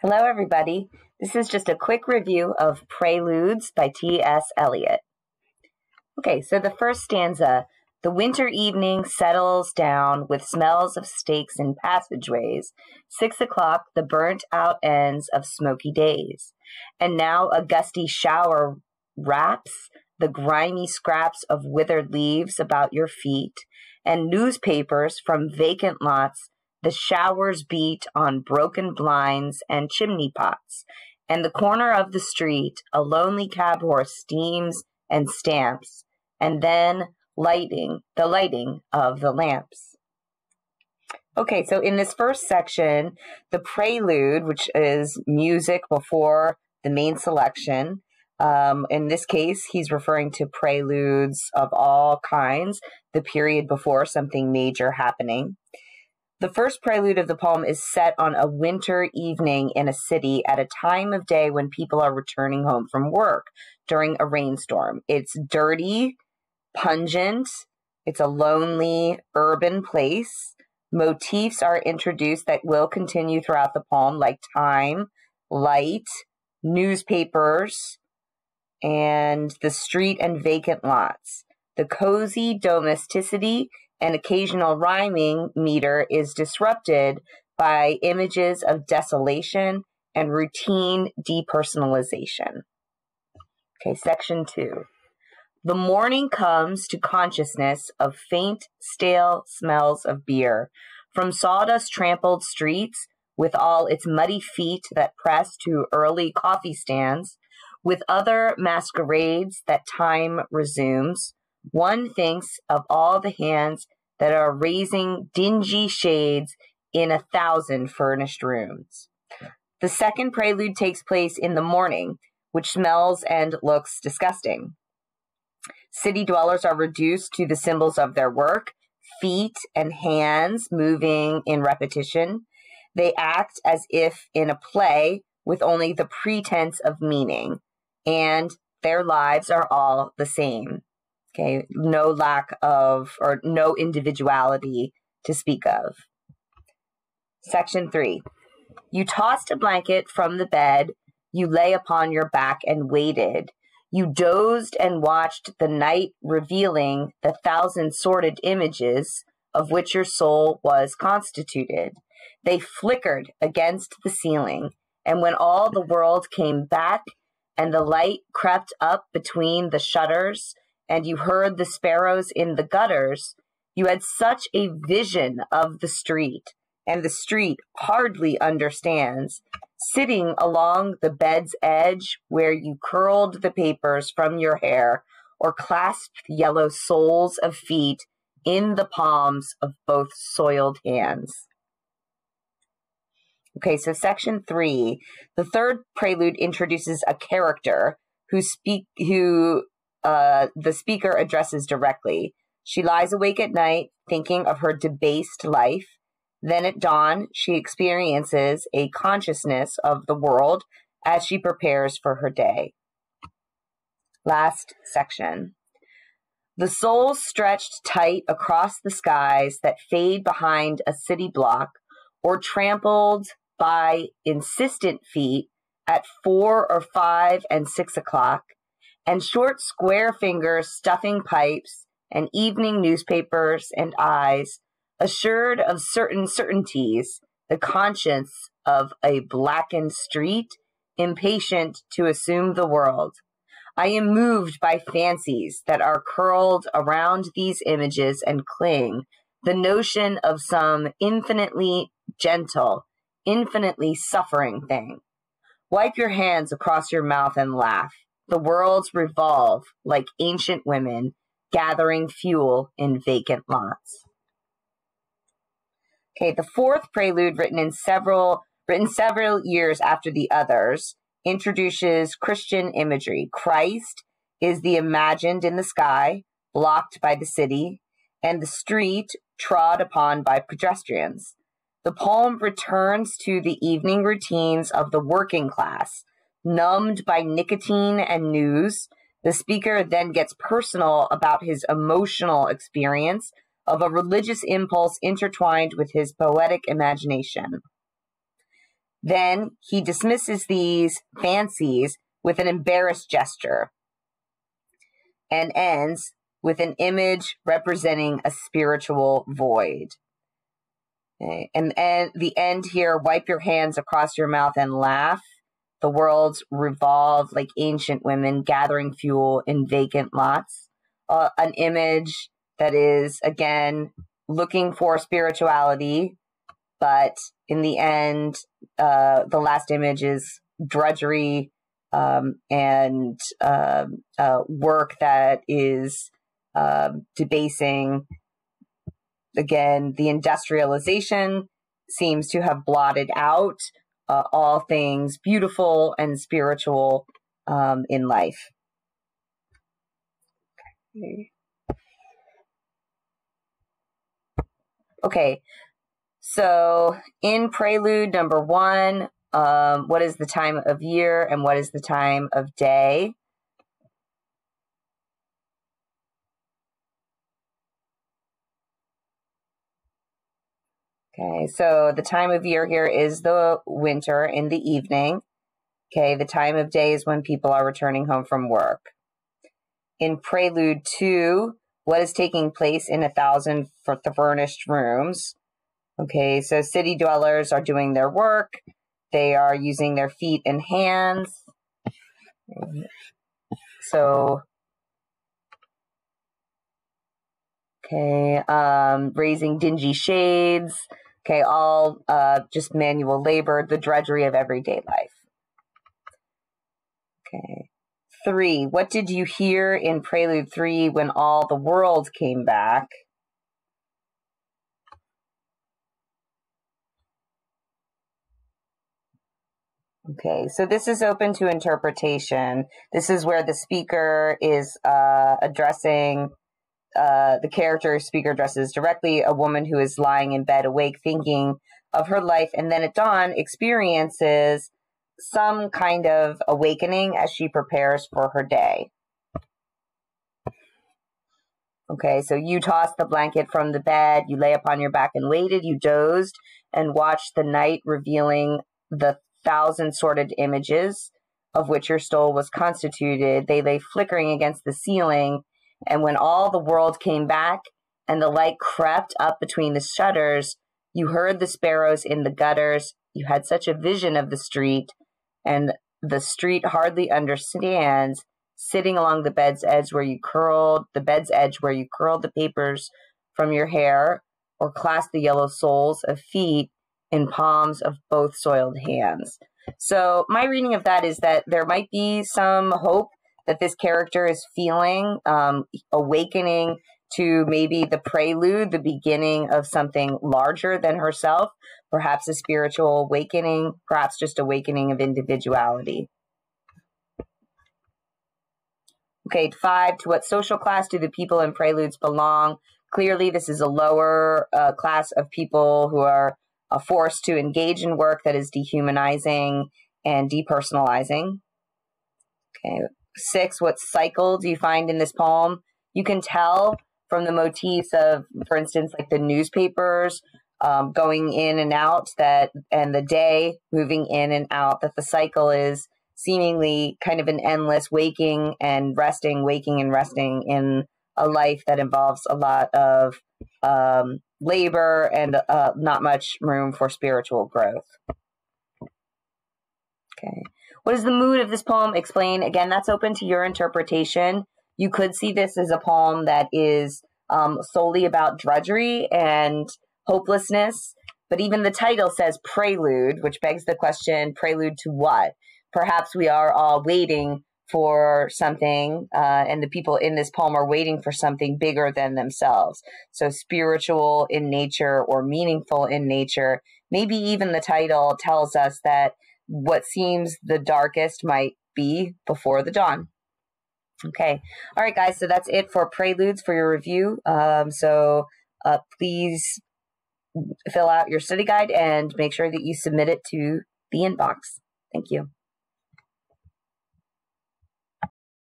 Hello, everybody. This is just a quick review of Preludes by T.S. Eliot. Okay, so the first stanza The winter evening settles down with smells of steaks in passageways. Six o'clock, the burnt out ends of smoky days. And now a gusty shower wraps the grimy scraps of withered leaves about your feet, and newspapers from vacant lots the showers beat on broken blinds and chimney pots, and the corner of the street a lonely cab horse steams and stamps, and then lighting, the lighting of the lamps. Okay, so in this first section, the prelude, which is music before the main selection, um, in this case, he's referring to preludes of all kinds, the period before something major happening. The first prelude of the poem is set on a winter evening in a city at a time of day when people are returning home from work during a rainstorm. It's dirty, pungent, it's a lonely urban place. Motifs are introduced that will continue throughout the poem, like time, light, newspapers, and the street and vacant lots. The cozy domesticity and occasional rhyming meter is disrupted by images of desolation and routine depersonalization. Okay, section two. The morning comes to consciousness of faint, stale smells of beer from sawdust trampled streets with all its muddy feet that press to early coffee stands, with other masquerades that time resumes, one thinks of all the hands that are raising dingy shades in a thousand furnished rooms. The second prelude takes place in the morning, which smells and looks disgusting. City dwellers are reduced to the symbols of their work, feet and hands moving in repetition. They act as if in a play with only the pretense of meaning, and their lives are all the same. Okay, no lack of or no individuality to speak of. Section three. You tossed a blanket from the bed, you lay upon your back and waited. You dozed and watched the night revealing the thousand sordid images of which your soul was constituted. They flickered against the ceiling, and when all the world came back and the light crept up between the shutters and you heard the sparrows in the gutters, you had such a vision of the street, and the street hardly understands, sitting along the bed's edge where you curled the papers from your hair or clasped yellow soles of feet in the palms of both soiled hands. Okay, so section three, the third prelude introduces a character who speak who uh, the speaker addresses directly. She lies awake at night thinking of her debased life. Then at dawn, she experiences a consciousness of the world as she prepares for her day. Last section. The soul stretched tight across the skies that fade behind a city block or trampled by insistent feet at four or five and six o'clock and short square fingers stuffing pipes and evening newspapers and eyes, assured of certain certainties, the conscience of a blackened street, impatient to assume the world. I am moved by fancies that are curled around these images and cling, the notion of some infinitely gentle, infinitely suffering thing. Wipe your hands across your mouth and laugh. The worlds revolve like ancient women gathering fuel in vacant lots. Okay, the fourth prelude, written in several written several years after the others, introduces Christian imagery. Christ is the imagined in the sky, blocked by the city, and the street trod upon by pedestrians. The poem returns to the evening routines of the working class, numbed by nicotine and news. The speaker then gets personal about his emotional experience of a religious impulse intertwined with his poetic imagination. Then he dismisses these fancies with an embarrassed gesture and ends with an image representing a spiritual void. Okay. And, and the end here wipe your hands across your mouth and laugh. The worlds revolve like ancient women gathering fuel in vacant lots. Uh, an image that is, again, looking for spirituality, but in the end, uh, the last image is drudgery um, and uh, uh, work that is um, debasing. Again, the industrialization seems to have blotted out uh, all things beautiful and spiritual um, in life. Okay. Okay, so in prelude number one, um, what is the time of year and what is the time of day? Okay, so the time of year here is the winter in the evening. Okay, the time of day is when people are returning home from work. In Prelude 2, what is taking place in a thousand furnished rooms? Okay, so city dwellers are doing their work. They are using their feet and hands. So, okay, um, raising dingy shades. Okay, all uh, just manual labor, the drudgery of everyday life. Okay. Three, what did you hear in Prelude 3 when all the world came back? Okay, so this is open to interpretation. This is where the speaker is uh, addressing uh, the character speaker addresses directly a woman who is lying in bed awake thinking of her life and then at dawn experiences some kind of awakening as she prepares for her day. Okay, so you tossed the blanket from the bed, you lay upon your back and waited, you dozed and watched the night revealing the thousand sorted images of which your soul was constituted. They lay flickering against the ceiling and when all the world came back and the light crept up between the shutters, you heard the sparrows in the gutters. You had such a vision of the street, and the street hardly understands sitting along the bed's edge where you curled the bed's edge where you curled the papers from your hair or clasped the yellow soles of feet in palms of both soiled hands. So my reading of that is that there might be some hope that this character is feeling, um, awakening to maybe the prelude, the beginning of something larger than herself, perhaps a spiritual awakening, perhaps just awakening of individuality. Okay, five, to what social class do the people in preludes belong? Clearly, this is a lower uh, class of people who are forced to engage in work that is dehumanizing and depersonalizing. Okay, six, what cycle do you find in this poem? You can tell from the motifs of, for instance, like the newspapers um, going in and out that, and the day moving in and out, that the cycle is seemingly kind of an endless waking and resting, waking and resting in a life that involves a lot of um, labor and uh, not much room for spiritual growth. Okay. What is the mood of this poem? Explain. Again, that's open to your interpretation. You could see this as a poem that is um, solely about drudgery and hopelessness. But even the title says prelude, which begs the question prelude to what? Perhaps we are all waiting for something, uh, and the people in this poem are waiting for something bigger than themselves. So, spiritual in nature or meaningful in nature. Maybe even the title tells us that what seems the darkest might be before the dawn. Okay. All right, guys. So that's it for preludes for your review. Um, so uh, please fill out your study guide and make sure that you submit it to the inbox. Thank you.